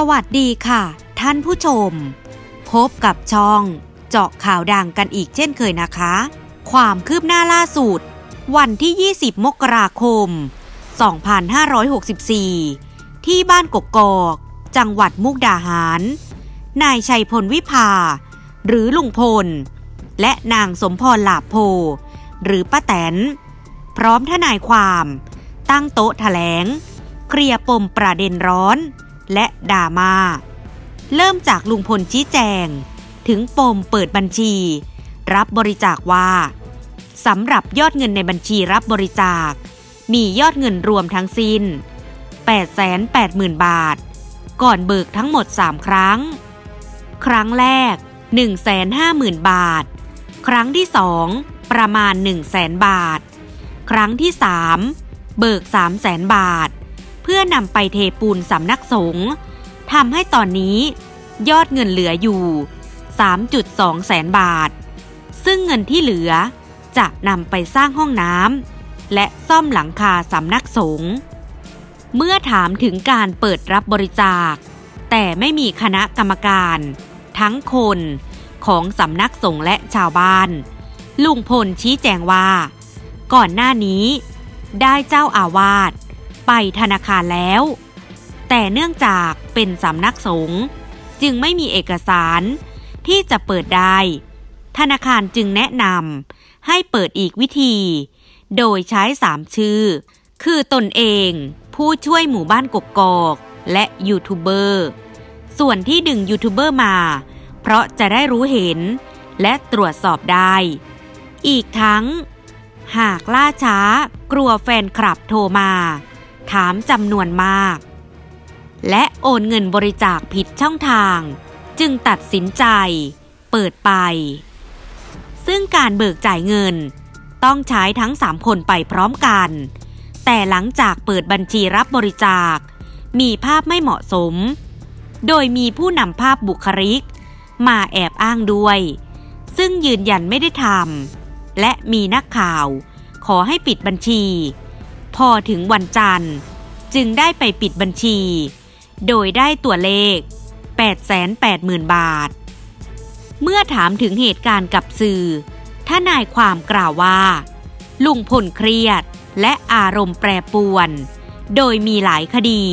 สวัสดีค่ะ ท่านผู้ชม พบกับช่องเจาะข่าวดังกันอีกเช่นเคยนะคะ ความคืบหน้าล่าสุด วันที่ 20 มกราคม 2564 ที่บ้านกกอก จังหวัดมุกดาหาร นายชัยพลวิภา หรือลุงพล และนางสมพรหลาโพ หรือป้าแตน พร้อมทนายความ ตั้งโต๊ะแถลง เคลียร์ปมประเด็นร้อน และดรามา่า เริ่มจากลุงพลชี้แจง ถึงปมเปิดบัญชี รับบริจาคว่าสำหรับยอดเงินในบัญชีรับบริจาค มียอดเงินรวมทั้งสิ้น 880,000 บาท ก่อนเบิกทั้งหมด 3 ครั้ง ครั้งแรก 150,000 บาท ครั้งที่ 2 ประมาณ 100,000 บาท ครั้งที่ 3 เบิก 300,000 บาท เพื่อนำไปเทปูนสำนักสงฆ์ทำให้ตอนนี้ยอดเงินเหลืออยู่ 3.2 แสนบาท ซึ่งเงินที่เหลือจะนำไปสร้างห้องน้ำและซ่อมหลังคาสำนักสงฆ์เมื่อถามถึงการเปิดรับบริจาค แต่ไม่มีคณะกรรมการ ทั้งคนของสำนักสงฆ์และชาวบ้าน ลุงพลชี้แจงว่า ก่อนหน้านี้ได้เจ้าอาวาส ไปธนาคารแล้ว แต่เนื่องจากเป็นสำนักสงฆ์จึงไม่มีเอกสารที่จะเปิดได้ ธนาคารจึงแนะนำให้เปิดอีกวิธี โดยใช้สามชื่อ คือตนเอง ผู้ช่วยหมู่บ้านกกอกและยูทูบเบอร์ส่วนที่ดึงยูทูบเบอร์มา เพราะจะได้รู้เห็นและตรวจสอบได้ อีกทั้ง หากล่าช้ากลัวแฟนคลับโทรมา ถามจำนวนมาก และโอนเงินบริจาคผิดช่องทาง จึงตัดสินใจ เปิดไป ซึ่งการเบิกจ่ายเงิน ต้องใช้ทั้งสามคนไปพร้อมกัน แต่หลังจากเปิดบัญชีรับบริจาค มีภาพไม่เหมาะสม โดยมีผู้นำภาพบุคลิก มาแอบอ้างด้วย ซึ่งยืนยันไม่ได้ทำและมีนักข่าว ขอให้ปิดบัญชี พอถึงวันจันทร์ จึงได้ไปปิดบัญชี โดยได้ตัวเลข 880,000 บาท เมื่อถามถึงเหตุการณ์กับสื่อท่านายความกล่าวว่า ลุงพลเครียดและอารมณ์แปรปรวน โดยมีหลายคดี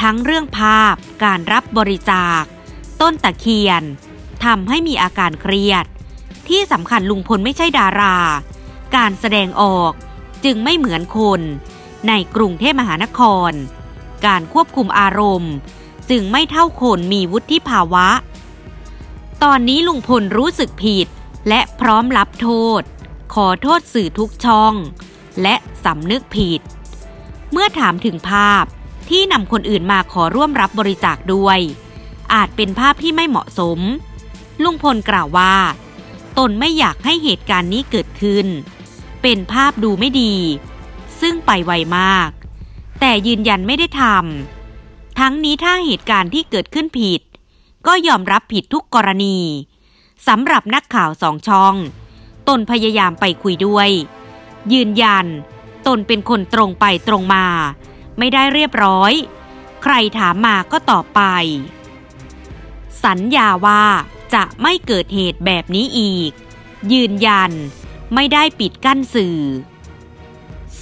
ทั้งเรื่องภาพการรับบริจาค ต้นตะเคียนทำให้มีอาการเครียด ที่สำคัญลุงพลไม่ใช่ดารา การแสดงออก จึงไม่เหมือนคน ในกรุงเทพมหานคร การควบคุมอารมณ์ จึงไม่เท่าคนมีวุฒิภาวะ ตอนนี้ลุงพลรู้สึกผิด และพร้อมรับโทษ ขอโทษสื่อทุกช่อง และสำนึกผิด เมื่อถามถึงภาพที่นำคนอื่นมาขอร่วมรับบริจาคด้วย อาจเป็นภาพที่ไม่เหมาะสม ลุงพลกล่าวว่า ตนไม่อยากให้เหตุการณ์นี้เกิดขึ้น เป็นภาพดูไม่ดี ซึ่งไปไวมาก แต่ยืนยันไม่ได้ทำทั้งนี้ถ้าเหตุการณ์ที่เกิดขึ้นผิด ก็ยอมรับผิดทุกกรณีสำหรับนักข่าวสองช่อง ตนพยายามไปคุยด้วย ยืนยัน ตนเป็นคนตรงไปตรงมา ไม่ได้เรียบร้อย ใครถามมาก็ตอบไป สัญญาว่าจะไม่เกิดเหตุแบบนี้อีก ยืนยัน ไม่ได้ปิดกั้นสื่อ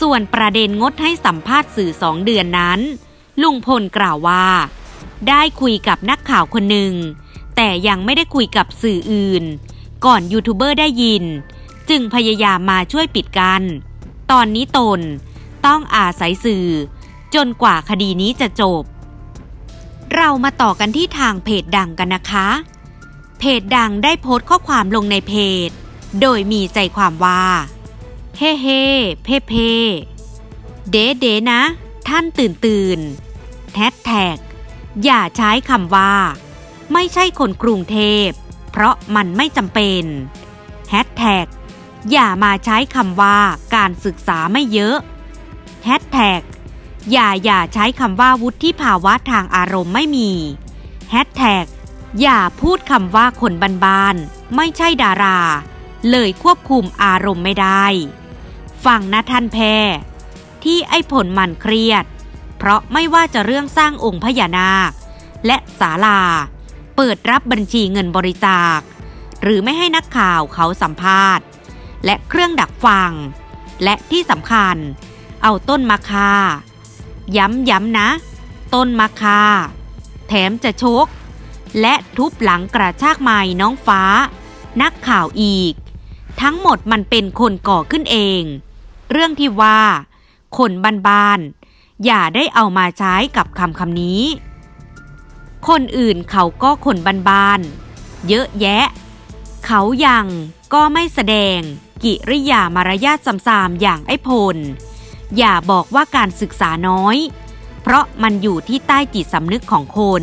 ส่วนประเด็นงดให้สัมภาษณ์สื่อสองเดือนนั้น ลุงพลกล่าวว่า ได้คุยกับนักข่าวคนหนึ่ง แต่ยังไม่ได้คุยกับสื่ออื่น ก่อนยูทูบเบอร์ได้ยิน จึงพยายามมาช่วยปิดกัน้นตอนนี้ตนต้องอาศัยสื่อ จนกว่าคดีนี้จะจบ เรามาต่อกันที่ทางเพจดังกันนะคะ เพจดังได้โพสต์ข้อความลงในเพจ โดยมีใจความว่า เฮ้เฮ้เพ่เพ่เดเดนะ ท่านตื่นตื่นแฮชแท็กอย่าใช้คำว่า ไม่ใช่คนกรุงเทพ เพราะมันไม่จำเป็นแฮชแท็กอย่ามาใช้คำว่าการศึกษาไม่เยอะแฮชแท็กอย่าอย่าใช้คำว่าวุฒิภาวะทางอารมณ์ไม่มีแฮชแท็กอย่าพูดคำว่าคนบ้านๆไม่ใช่ดารา เลยควบคุมอารมณ์ไม่ได้ ฟังนะท่านแพรที่ไอ้ผลมันเครียด เพราะไม่ว่าจะเรื่องสร้างองค์พญานาค และศาลา เปิดรับบัญชีเงินบริจาค หรือไม่ให้นักข่าวเขาสัมภาษณ์ และเครื่องดักฟัง และที่สำคัญ เอาต้นมะคาย้ำๆนะ ต้นมะคาแถมจะชก และทุบหลังกระชากไม้น้องฟ้า นักข่าวอีก ทั้งหมดมันเป็นคนก่อขึ้นเอง เรื่องที่ว่า คนบ้านๆอย่าได้เอามาใช้กับคำคำนี้ คนอื่นเขาก็คนบ้านๆเยอะแยะ เขายังก็ไม่แสดงกิริยามารยาทสามอย่างไอ้พล อย่าบอกว่าการศึกษาน้อย เพราะมันอยู่ที่ใต้จิตสำนึกของคน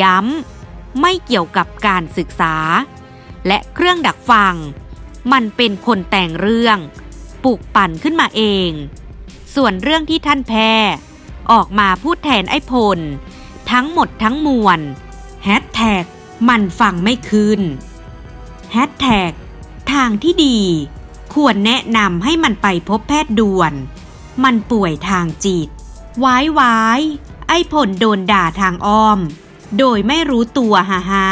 ย้ำไม่เกี่ยวกับการศึกษา และเครื่องดักฟัง มันเป็นคนแต่งเรื่องปลุกปั่นขึ้นมาเอง ส่วนเรื่องที่ท่านแพรออกมาพูดแทนไอ้พล ทั้งหมดทั้งมวลแฮชแท็กมันฟังไม่คืนแฮชแท็กทางที่ดี ควรแนะนำให้มันไปพบแพทย์ด่วน มันป่วยทางจิตวายวายไอ้ผลโดนด่าทางอ้อม โดยไม่รู้ตัวฮ่าฮ่า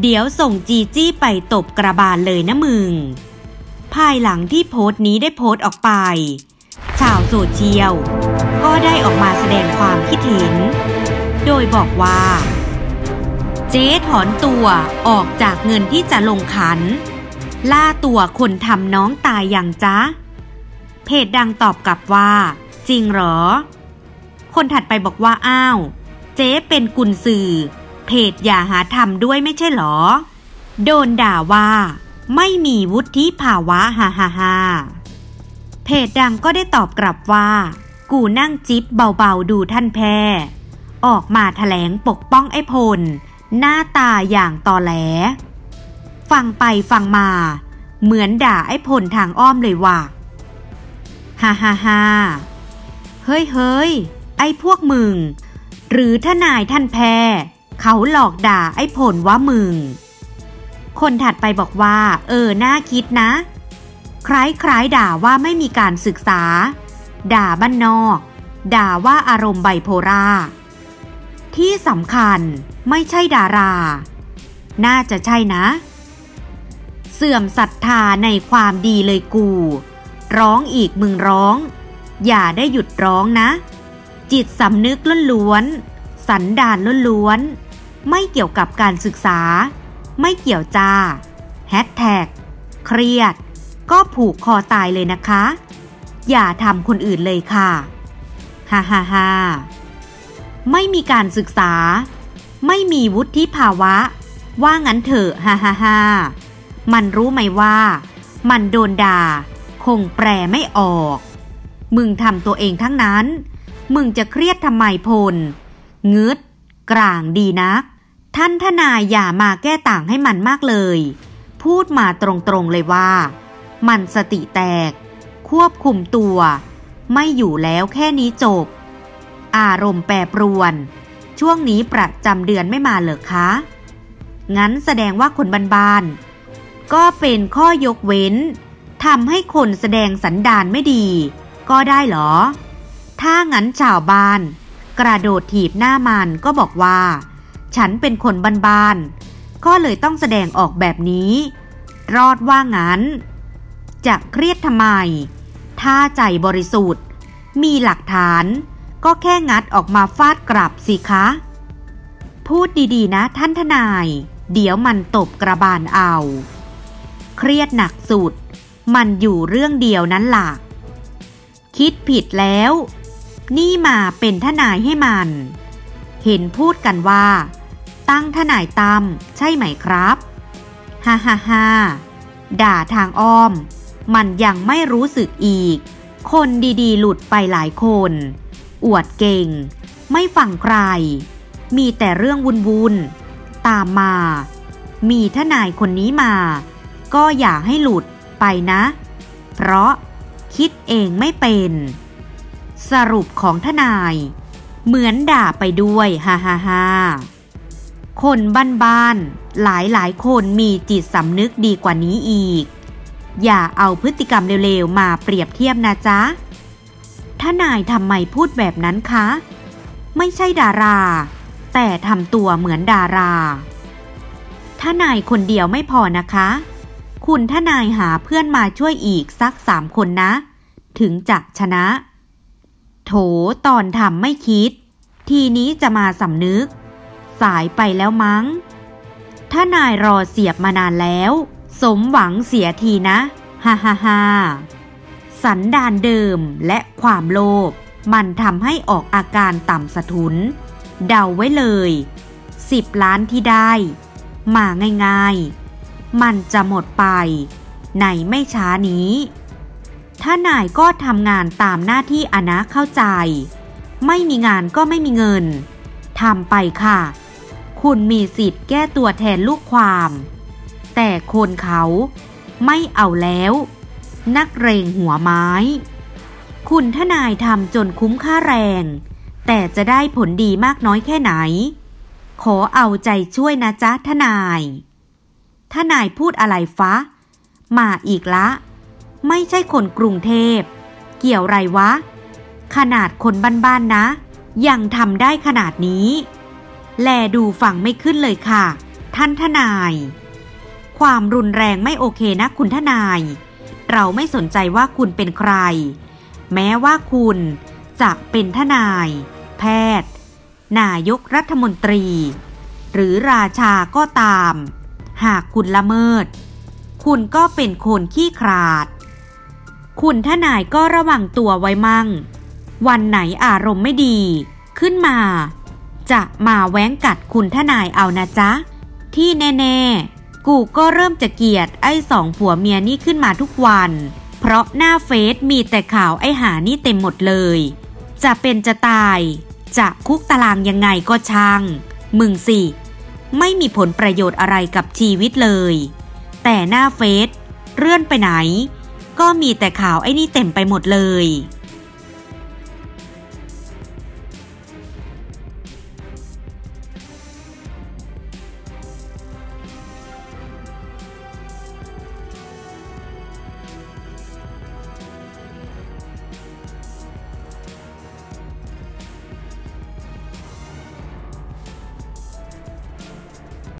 เดี๋ยวส่งจีจี้ไปตบกระบาลเลยนะมึง ภายหลังที่โพสต์นี้ได้โพสต์ออกไป ชาวโซเชียล ก็ได้ออกมาแสดงความคิดเห็น โดยบอกว่า เจ๊ถอนตัวออกจากเงินที่จะลงขัน ล่าตัวคนทำน้องตายอย่างจ๊ะเพจดังตอบกลับว่า จริงเหรอ คนถัดไปบอกว่าอ้าว เจ๊เป็นกุนสื่อ เพจอย่าหาทำด้วยไม่ใช่หรอ โดนด่าว่า ไม่มีวุฒิภาวะฮ่าฮ่าฮ่าเพจดังก็ได้ตอบกลับว่า กูนั่งจิ๊บเบาๆดูท่านแพรออกมาแถลงปกป้องไอ้พล หน้าตาอย่างตอแหล ฟังไปฟังมา เหมือนด่าไอ้พลทางอ้อมเลยว่าฮ่าฮ่าฮ่าเฮ้ยเฮ้ยไอ้พวกมึง หรือทนายท่านแพ เขาหลอกด่าไอ้ผลว่ามึง คนถัดไปบอกว่า เออ น่าคิดนะ คล้ายคล้ายด่าว่าไม่มีการศึกษา ด่าบ้านนอก ด่าว่าอารมณ์ไบโพล่า ที่สำคัญไม่ใช่ดารา น่าจะใช่นะ เสื่อมศรัทธาในความดีเลยกู ร้องอีกมึงร้อง อย่าได้หยุดร้องนะ จิตสำนึกล้วนๆสันดานล้วนๆ ไม่เกี่ยวกับการศึกษา ไม่เกี่ยวจ้าแฮชแท็กเครียด ก็ผูกคอตายเลยนะคะ อย่าทำคนอื่นเลยค่ะ ฮ่าฮ่าฮ่าไม่มีการศึกษา ไม่มีวุฒิภาวะ ว่างั้นเถอะฮ่าฮ่าฮ่ามันรู้ไหมว่า มันโดนด่า คงแปลไม่ออก มึงทำตัวเองทั้งนั้น มึงจะเครียดทำไมพลงึด กลางดีนัก ท่านทนายอย่ามาแก้ต่างให้มันมากเลย พูดมาตรงๆเลยว่า มันสติแตก ควบคุมตัว ไม่อยู่แล้วแค่นี้จบ อารมณ์แปรปรวน ช่วงนี้ประจำเดือนไม่มาเหรอคะ งั้นแสดงว่าคนบ้านๆก็เป็นข้อยกเว้นทำให้คนแสดงสันดานไม่ดี ก็ได้เหรอ ถ้างั้นชาวบ้าน กระโดดถีบหน้ามันก็บอกว่า ฉันเป็นคนบ้านๆก็เลยต้องแสดงออกแบบนี้ รอดว่างั้น จะเครียดทำไม ถ้าใจบริสุทธิ์ มีหลักฐานก็แค่งัดออกมาฟาดกลับสิคะ พูดดีๆนะท่านทนาย เดี๋ยวมันตบกระบาลเอา เครียดหนักสุด มันอยู่เรื่องเดียวนั้นล่ะ คิดผิดแล้ว นี่มาเป็นทนายให้มัน เห็นพูดกันว่า ตั้งทนายตั้มใช่ไหมครับ ฮ่าฮ่าฮ่าด่าทางอ้อม มันยังไม่รู้สึกอีก คนดีๆ หลุดไปหลายคน อวดเก่ง ไม่ฟังใคร มีแต่เรื่องวุ่นๆ ตามมา มีทนายคนนี้มา ก็อย่าให้หลุดไปนะ เพราะคิดเองไม่เป็น สรุปของทนาย เหมือนด่าไปด้วยฮ่าฮ่าฮ่าคนบ้านๆหลายหลายคนมีจิตสำนึกดีกว่านี้อีก อย่าเอาพฤติกรรมเร็วๆ มาเปรียบเทียบนะจ๊ะทนายทำไมพูดแบบนั้นคะ ไม่ใช่ดารา แต่ทำตัวเหมือนดาราถ้านายคนเดียวไม่พอนะคะ คุณถ้านายหาเพื่อนมาช่วยอีกสักสามคนนะ ถึงจะชนะ โถตอนทำไม่คิด ทีนี้จะมาสำนึก สายไปแล้วมั้ง ถ้านายรอเสียบมานานแล้ว สมหวังเสียทีนะ ฮ่าฮ่าฮ่าสันดานเดิมและความโลภมันทำให้ออกอาการต่ำสะทุน เดาไว้เลยสิบล้านที่ได้ มาง่ายๆ มันจะหมดไป ในไม่ช้านี้ ถ้านายก็ทำงานตามหน้าที่อนะเข้าใจ ไม่มีงานก็ไม่มีเงินทำไปค่ะ คุณมีสิทธิ์แก้ตัวแทนลูกความ แต่คนเขาไม่เอาแล้ว นักเรงหัวไม้ คุณทนายทำจนคุ้มค่าแรง แต่จะได้ผลดีมากน้อยแค่ไหน ขอเอาใจช่วยนะจ๊ะทนาย ทนายพูดอะไรฟะ มาอีกละ ไม่ใช่คนกรุงเทพ เกี่ยวไรวะ ขนาดคนบ้านๆนะ ยังทำได้ขนาดนี้ แลดูฟังไม่ขึ้นเลยค่ะ ท่านทนาย ความรุนแรงไม่โอเคนะคุณทนาย เราไม่สนใจว่าคุณเป็นใคร แม้ว่าคุณจะเป็นทนาย แพทย์ นายกรัฐมนตรี หรือราชาก็ตาม หากคุณละเมิด คุณก็เป็นคนขี้ขลาด คุณทนายก็ระวังตัวไว้มั่ง วันไหนอารมณ์ไม่ดี ขึ้นมา จะมาแว้งกัดคุณทนายเอานะจ๊ะ ที่แน่ๆ กูก็เริ่มจะเกลียดไอ้สองผัวเมียนี่ขึ้นมาทุกวัน เพราะหน้าเฟซมีแต่ข่าวไอ้หานี่เต็มหมดเลย จะเป็นจะตาย จะคุกตารางยังไงก็ช่าง มึงสิ ไม่มีผลประโยชน์อะไรกับชีวิตเลย แต่หน้าเฟซเลื่อนไปไหน ก็มีแต่ข่าวไอ้นี่เต็มไปหมดเลย